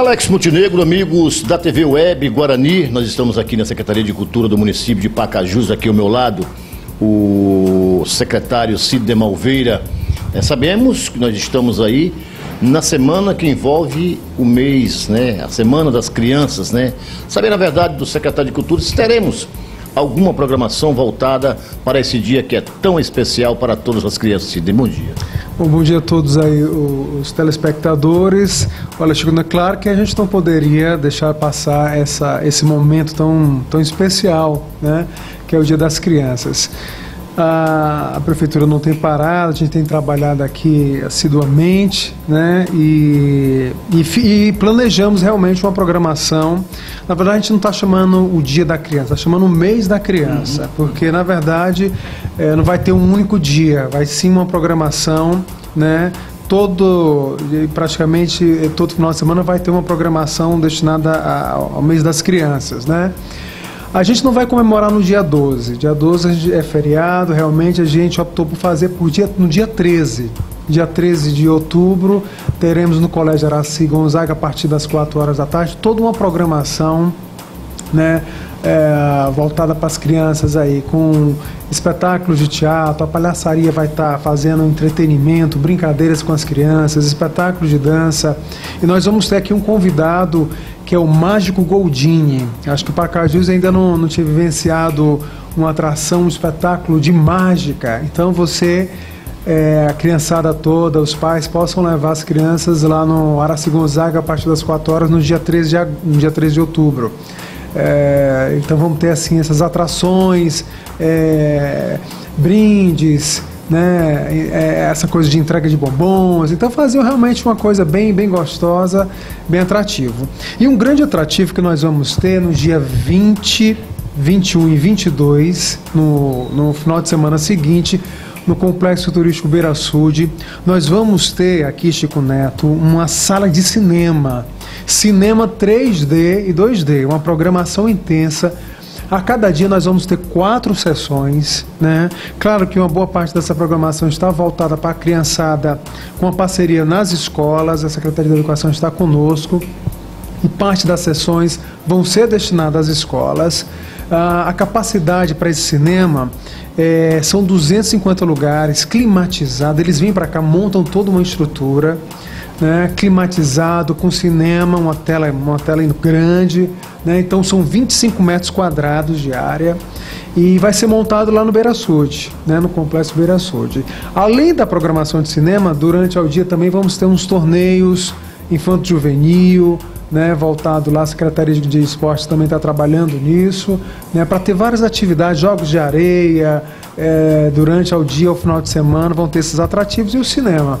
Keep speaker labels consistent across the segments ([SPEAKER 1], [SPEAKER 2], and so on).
[SPEAKER 1] Alex Montenegro, amigos da TV Web Guarani, nós estamos aqui na Secretaria de Cultura do município de Pacajus, aqui ao meu lado, o secretário Cid Malveira. É, sabemos que nós estamos aí na semana que envolve o mês, né? A Semana das Crianças, né? Saber, na verdade, do secretário de Cultura, se teremos alguma programação voltada para esse dia que é tão especial para todas as crianças. Cid, bom dia.
[SPEAKER 2] Bom, bom dia a todos aí, os telespectadores. Olha, Chico, é claro que a gente não poderia deixar passar essa, esse momento tão, tão especial, né? Que é o Dia das Crianças. A, a, prefeitura não tem parado, a gente tem trabalhado aqui assiduamente, né? E, e, e planejamos realmente uma programação. Na verdade, a gente não está chamando o Dia da Criança, está chamando o mês da criança, uhum. porque na verdade é, não vai ter um único dia, vai sim uma programação, né? todo, praticamente todo final de semana vai ter uma programação destinada ao mês das crianças, né? A gente não vai comemorar no dia 12. Dia 12 é feriado, realmente a gente optou por fazer por dia, no dia 13. Dia 13 de outubro, teremos no Colégio Araci Gonzaga, a partir das 4 horas da tarde, toda uma programação né, é, voltada para as crianças aí, com espetáculos de teatro, a palhaçaria vai estar tá fazendo entretenimento, brincadeiras com as crianças, espetáculos de dança. E nós vamos ter aqui um convidado que é o Mágico Goldini. Acho que o Pacajus ainda não, não tinha vivenciado uma atração, um espetáculo de mágica. Então você, é, a criançada toda, os pais possam levar as crianças lá no Araci Gonzaga a partir das 4 horas no dia 13 de, no dia 13 de outubro. É, então vamos ter assim essas atrações, é, brindes, né, é, essa coisa de entrega de bombons. Então fazer realmente uma coisa bem, bem gostosa, bem atrativo. E um grande atrativo que nós vamos ter no dia 20, 21 e 22, no, no final de semana seguinte, no Complexo Turístico Beira Sud, nós vamos ter aqui, Chico Neto, uma sala de cinema cinema 3D e 2D, uma programação intensa. A cada dia nós vamos ter quatro sessões, né? Claro que uma boa parte dessa programação está voltada para a criançada com a parceria nas escolas, a Secretaria da Educação está conosco e parte das sessões vão ser destinadas às escolas. Ah, a capacidade para esse cinema é, são 250 lugares, climatizado. Eles vêm para cá, montam toda uma estrutura né, climatizado, com cinema, uma tela, uma tela grande, né, então são 25 metros quadrados de área e vai ser montado lá no Beira Sud, né, no Complexo Beira Sud. Além da programação de cinema, durante o dia também vamos ter uns torneios infanto-juvenil, né, voltado lá, a Secretaria de Esportes também está trabalhando nisso, né, para ter várias atividades, jogos de areia, é, durante o dia, ao final de semana, vão ter esses atrativos e o cinema.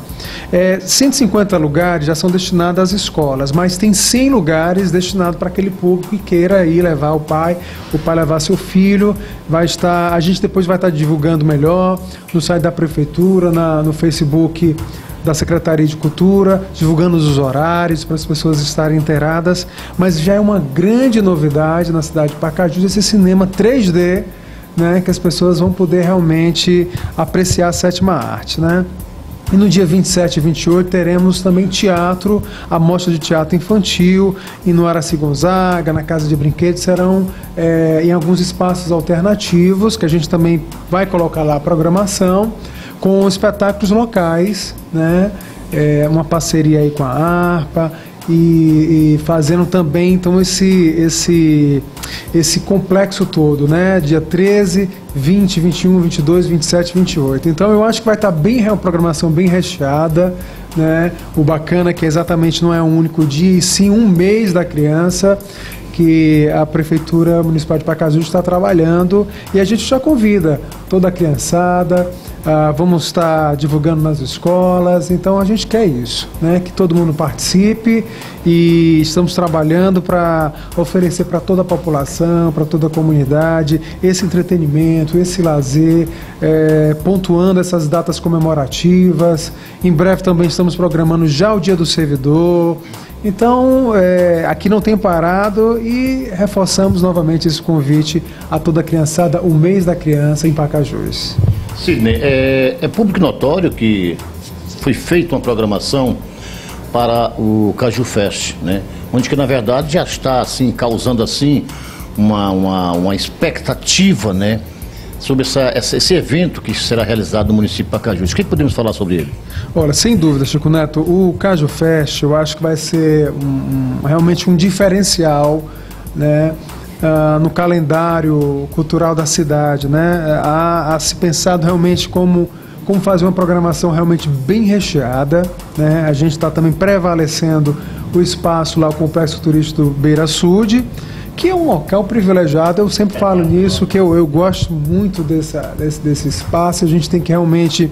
[SPEAKER 2] É, 150 lugares já são destinados às escolas, mas tem 100 lugares destinados para aquele público que queira ir levar o pai, o pai levar seu filho, vai estar, a gente depois vai estar divulgando melhor no site da prefeitura, na, no Facebook da Secretaria de Cultura, divulgando os horários para as pessoas estarem inteiradas, mas já é uma grande novidade na cidade de Pacajus esse cinema 3D, né, que as pessoas vão poder realmente apreciar a sétima arte, né? E no dia 27 e 28 teremos também teatro, a mostra de teatro infantil, e no Araci Gonzaga, na Casa de Brinquedos, serão é, em alguns espaços alternativos, que a gente também vai colocar lá a programação com espetáculos locais, né? É, uma parceria aí com a ARPA e, e, fazendo também então esse esse esse complexo todo, né? Dia 13, 20, 21, 22, 27, 28. Então eu acho que vai estar bem uma programação bem recheada, né? O bacana é que exatamente não é um único dia, e sim um mês da criança que a Prefeitura Municipal de Pacajus está trabalhando e a gente já convida toda a criançada, ah, vamos estar divulgando nas escolas, então a gente quer isso, né? que todo mundo participe e estamos trabalhando para oferecer para toda a população, para toda a comunidade, esse entretenimento, esse lazer, é, pontuando essas datas comemorativas. Em breve também estamos programando já o Dia do Servidor. Então, é, aqui não tem parado e reforçamos novamente esse convite a toda a criançada, o mês da criança em Pacajus.
[SPEAKER 1] Sidney, é, é público notório que foi feita uma programação para o Caju Fest, né? Onde que na verdade já está assim causando assim uma, uma, uma expectativa, né? Sobre essa, esse evento que será realizado no município de Pacajus. O que podemos falar sobre ele?
[SPEAKER 2] Olha, sem dúvida, Chico Neto, o Caju Fest eu acho que vai ser um, realmente um diferencial né, uh, no calendário cultural da cidade. Né? Há, há se pensado realmente como como fazer uma programação realmente bem recheada. Né? A gente está também prevalecendo o espaço lá, o Complexo Turístico Beira Sud, que é um local privilegiado. Eu sempre falo nisso, que eu, eu gosto muito dessa, desse, desse espaço. A gente tem que realmente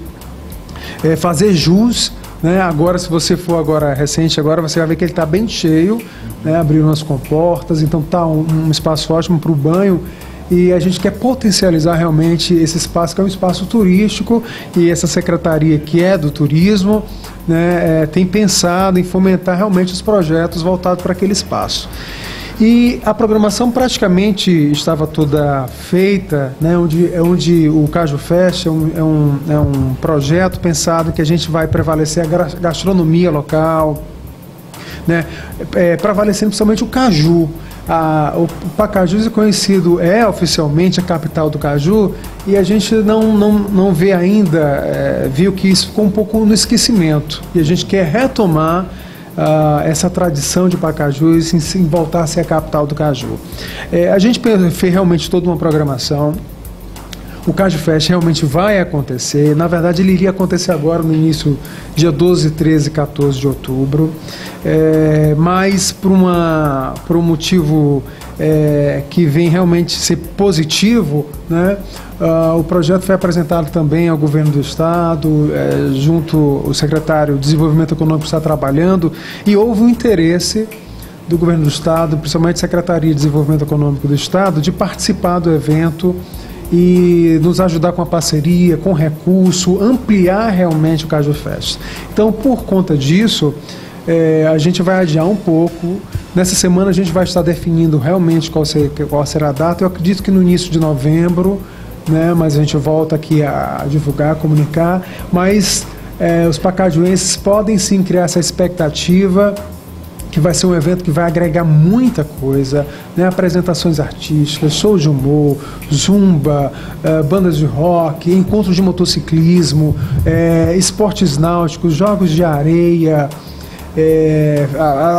[SPEAKER 2] é, fazer jus. Né? Agora, se você for agora recente, agora você vai ver que ele está bem cheio, né? abriram as comportas, então está um, um espaço ótimo para o banho e a gente quer potencializar realmente esse espaço que é um espaço turístico e essa secretaria que é do turismo né, é, tem pensado em fomentar realmente os projetos voltados para aquele espaço. E a programação praticamente estava toda feita, né, onde, é onde o Caju Fest é um, é, um, é um projeto pensado que a gente vai prevalecer a gastronomia local, né, é, prevalecendo principalmente o caju. A, o Pacajus é conhecido, é oficialmente a capital do caju, e a gente não, não, não vê ainda, é, viu que isso ficou um pouco no esquecimento. E a gente quer retomar uh, essa tradição de Pacajus em, em voltar a ser a capital do caju. É, a gente fez realmente toda uma programação. O Caju Fest realmente vai acontecer. Na verdade, ele iria acontecer agora no início, dia 12, 13 e 14 de outubro. É, mas por, uma, por um motivo é, que vem realmente ser positivo, né? Uh, o projeto foi apresentado também ao governo do estado, é, junto o secretário de Desenvolvimento Econômico está trabalhando e houve um interesse do governo do estado, principalmente a Secretaria de Desenvolvimento Econômico do estado, de participar do evento e nos ajudar com a parceria, com recurso, ampliar realmente o Caju Fest. Então, por conta disso, é, a gente vai adiar um pouco. Nessa semana a gente vai estar definindo realmente qual, ser, qual será a data. Eu acredito que no início de novembro, né, mas a gente volta aqui a divulgar, a comunicar. Mas é, os pacajuenses podem sim criar essa expectativa que vai ser um evento que vai agregar muita coisa, né? apresentações artísticas, show de humor, zumba, uh, bandas de rock, encontros de motociclismo, uh, esportes náuticos, jogos de areia, é,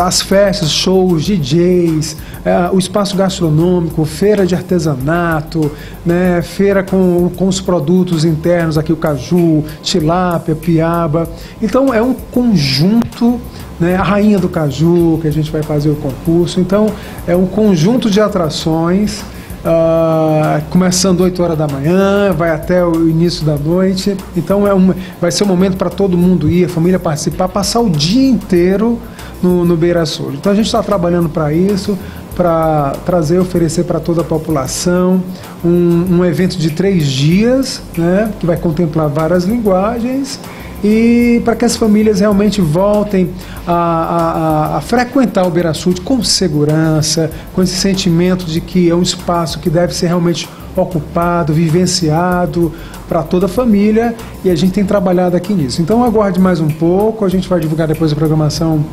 [SPEAKER 2] as festas, shows, DJs, é, o espaço gastronômico, feira de artesanato, né, feira com, com os produtos internos, aqui o caju, tilápia, piaba. Então é um conjunto né, a Rainha do Caju, que a gente vai fazer o concurso. Então, é um conjunto de atrações, uh, começando 8 horas da manhã, vai até o início da noite. Então, é um, vai ser um momento para todo mundo ir, a família participar, passar o dia inteiro no, no Beira Sul. Então, a gente está trabalhando para isso, para trazer oferecer para toda a população um, um evento de três dias, né, que vai contemplar várias linguagens e para que as famílias realmente voltem a, a, a frequentar o Beira Sul com segurança, com esse sentimento de que é um espaço que deve ser realmente ocupado, vivenciado para toda a família e a gente tem trabalhado aqui nisso. Então aguarde mais um pouco, a gente vai divulgar depois a programação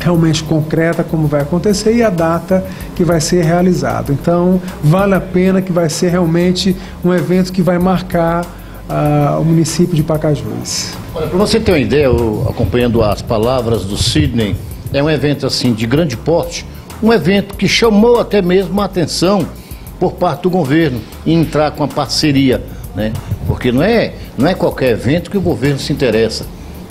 [SPEAKER 2] realmente concreta como vai acontecer e a data que vai ser realizado. Então vale a pena que vai ser realmente um evento que vai marcar uh, o município de Pacajus.
[SPEAKER 1] Olha, para você ter uma ideia, eu, acompanhando as palavras do Sidney, é um evento assim de grande porte, um evento que chamou até mesmo a atenção por parte do governo em entrar com a parceria, né? Porque não é, não é qualquer evento que o governo se interessa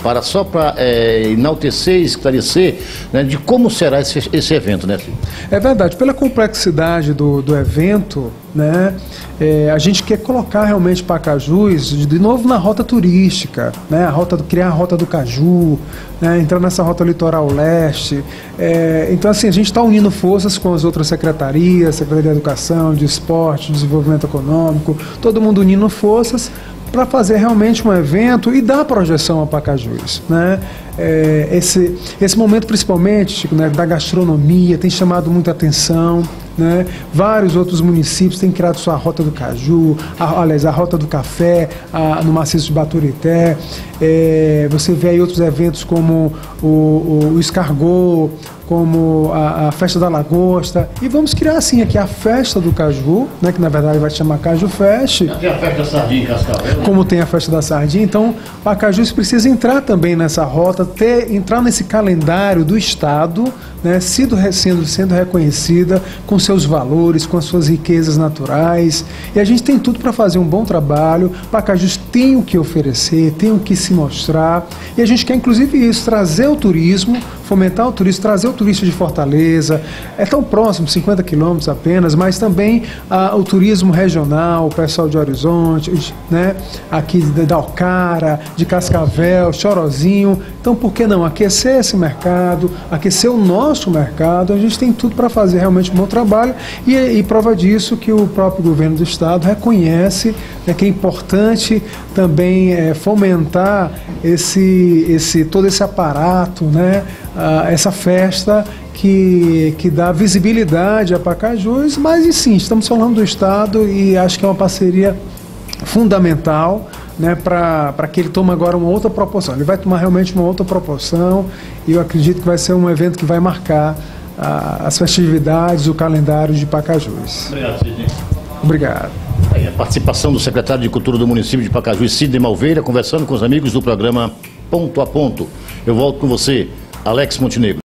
[SPEAKER 1] para só para é, enaltecer e esclarecer né, de como será esse, esse evento, né,
[SPEAKER 2] filho? É verdade. Pela complexidade do, do evento, né, é, a gente quer colocar realmente Pacajus de novo na rota turística, né, a rota, criar a rota do Caju, né, entrar nessa rota litoral leste. É, então, assim, a gente está unindo forças com as outras secretarias, Secretaria de Educação, de Esporte, Desenvolvimento Econômico, todo mundo unindo forças para fazer realmente um evento e dar projeção a Pacajus. Né? É, esse, esse momento, principalmente, né, da gastronomia, tem chamado muita atenção. né? Vários outros municípios têm criado sua Rota do Caju, a, aliás, a Rota do Café, a, no maciço de Baturité. É, você vê aí outros eventos como o, o, o Escargot, como a, a, festa da lagosta. E vamos criar assim aqui a festa do caju, né, que na verdade vai chamar Caju Fest.
[SPEAKER 1] Tem a festa da sardinha em Cascavel.
[SPEAKER 2] Né? Como tem a festa da sardinha. Então, Pacajus precisa entrar também nessa rota, ter, entrar nesse calendário do Estado, né, sendo, sendo, sendo reconhecida com seus valores, com as suas riquezas naturais. E a gente tem tudo para fazer um bom trabalho. Pacajus tem o que oferecer, tem o que se mostrar. E a gente quer, inclusive, isso, trazer o turismo, fomentar o turismo, trazer o turista de Fortaleza. É tão próximo, 50 quilômetros apenas, mas também ah, o turismo regional, o pessoal de Horizonte, né, aqui da Alcara, de Cascavel, Chorozinho. Então, por que não aquecer esse mercado, aquecer o nosso mercado? A gente tem tudo para fazer realmente um bom trabalho e, e, prova disso que o próprio governo do estado reconhece né, que é importante também é, fomentar esse, esse, todo esse aparato, né, ah, essa festa que, que dá visibilidade a Pacajus, mas sim, estamos falando do Estado e acho que é uma parceria fundamental né, para que ele tome agora uma outra proporção. Ele vai tomar realmente uma outra proporção e eu acredito que vai ser um evento que vai marcar ah, as festividades, o calendário de Pacajus.
[SPEAKER 1] Obrigado, Sidney.
[SPEAKER 2] Obrigado.
[SPEAKER 1] Aí a participação do secretário de Cultura do município de Pacajus, Sidney Malveira, conversando com os amigos do programa Ponto a Ponto. Eu volto com você, Alex Montenegro.